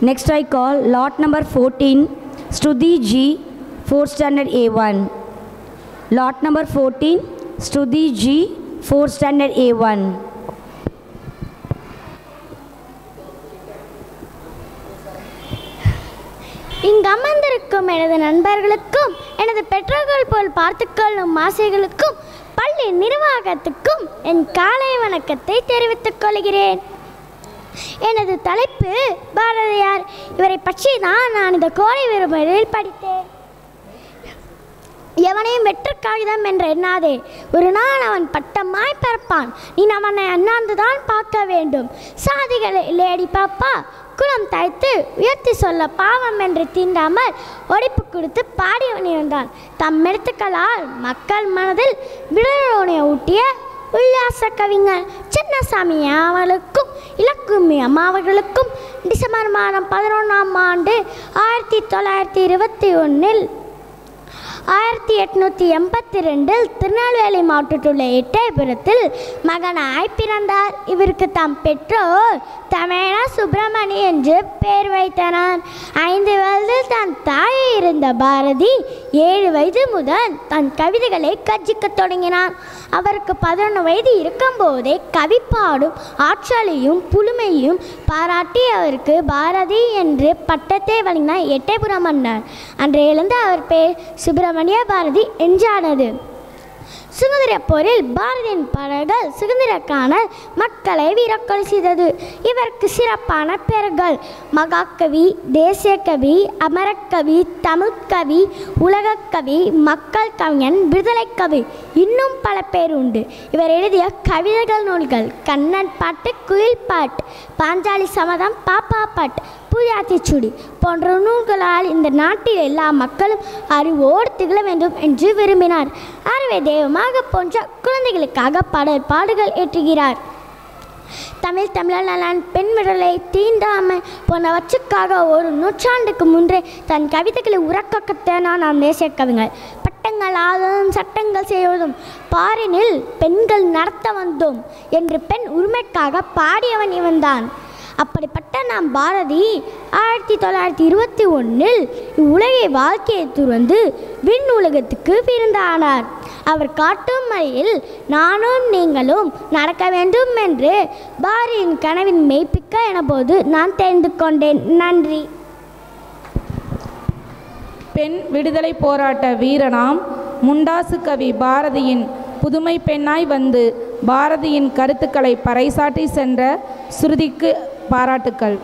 Next I call lot number 14, Stuti G, 4th standard A1. Lot number 14, Stuti G, 4th standard A1. இங்கு அமர்ந்திருக்கும் எனது நண்பர்களுக்கும் எனது பெற்றோர்கள் போல் பார்த்துக்கொள்ளும் ஆசைகளுக்கும் பள்ளி நிர்வாகத்துக்கும் என் காலை வணக்கத்தை தெரிவித்துக் கொள்கிறேன் எனது தலைப்பு பாரதியார் இவரை பற்றி தான் நான் இந்த கோடை விடுமுறையில் படித்தேன். எவனையும் வெற்று காகிதம் என்று எண்ணாதே ஒரு நாள் அவன் பட்டமாய் பிறப்பான். நீ அவனை அண்ணாந்துதான் பார்க்க வேண்டும். சாதிகளை லேடி பாப்பா குளம் தாய்த்து உயர்த்தி சொல்ல பாவம் என்று தீண்டாமல் ஒடிப்பு கொடுத்து பாடி வந்தான் தம் எழுத்துக்களால் மக்கள் மனதில் விடலோனைய ஊட்டிய உல்லாச கவிஞர் சின்னசாமி அவர்களுக்கும் இலக்குமி அம்மாவர்களுக்கும் டிசம்பர் மாதம் பதினொன்றாம் ஆண்டு ஆயிரத்தி தொள்ளாயிரத்தி இருபத்தி ஒன்றில் ஆயிரத்தி எட்நூற்றி எண்பத்தி ரெண்டில் திருநெல்வேலி மாவட்டத்தில் உள்ள எட்டயபுரத்தில் மகனாய் பிறந்தார். இவருக்கு தம் பெற்றோர் தமிழ சுப்பிரமணி என்று பெயர் வைத்தனர். ஐந்து வயதில் தன் தாயை இருந்த பாரதி ஏழு வயது முதல் தன் கவிதைகளை கற்சிக்கத் தொடங்கினார். அவருக்கு பதினொன்று வயது இருக்கும்போதே கவி பாடும் ஆற்றலையும் புழுமையும் பாராட்டி அவருக்கு பாரதி என்று பட்டத்தை வழங்கினார். எட்டயபுரம் மன்னர் அன்றையிலிருந்து அவர் பேர் சுப்பிரமணி. சுப்பிரமணிய பாரதி என்றானது சுதந்திர போரில் பாரதியின் படைகள் சுதந்திரக்கான மக்களை வீரக்கொலை செய்தது. இவருக்கு சிறப்பான பெயர்கள் மகாகவி தேசிய கவி அமரக்கவி தமிழ்கவி உலகக்கவி மக்கள் கவிஞன் விடுதலை கவி இன்னும் பல பேர் உண்டு. இவர் எழுதிய கவிதைகள் நூல்கள் கண்ணன் பாட்டு குயில் பாட்டு பாஞ்சாலி சமதம் பாப்பா பாட்டு பூஜாத்திச்சுடி போன்ற நூல்களால் இந்த நாட்டில் எல்லா மக்களும் அறிவோடு திகழ வேண்டும் என்று விரும்பினார். அறிவை தெய்வமாக போன்ற குழந்தைகளுக்காக பாடல் பாடுகள் ஏற்றுகிறார். தமிழ் தமிழர் நலன் பெண் விடலை தீண்டாமை போன்றவற்றுக்காக ஒரு நூற்றாண்டுக்கு முன்றே தன் கவிதைகளை உறக்கத்தேனான் நாம் தேசிய கவிஞர். பட்டங்கள் ஆளும் சட்டங்கள் செய்வதும் பாரினில் பெண்கள் நடத்த வந்தோம் என்று பெண் உரிமைக்காக பாடியவன் இவன்தான். அப்படிப்பட்ட நாம் பாரதி ஆயிரத்தி தொள்ளாயிரத்தி இருபத்தி ஒன்றில் இவ்வுலகை வாழ்க்கையை துறந்து விண் உலகத்துக்கு விருந்தானார். அவர் காட்டும் வழியில் நானும் நீங்களும் நடக்க வேண்டும் என்று பாரதியின் கனவின் மெய்ப்பிக்க எனபோது நான் தெரிந்து கொண்டேன். நன்றி. பெண் விடுதலை போராட்ட வீரனாம் முண்டாசு கவி பாரதியின் புதுமை பெண்ணாய் வந்து பாரதியின் கருத்துக்களை பறைசாட்டி சென்ற ஸ்ருதிக்கு பாராட்டுக்கள்.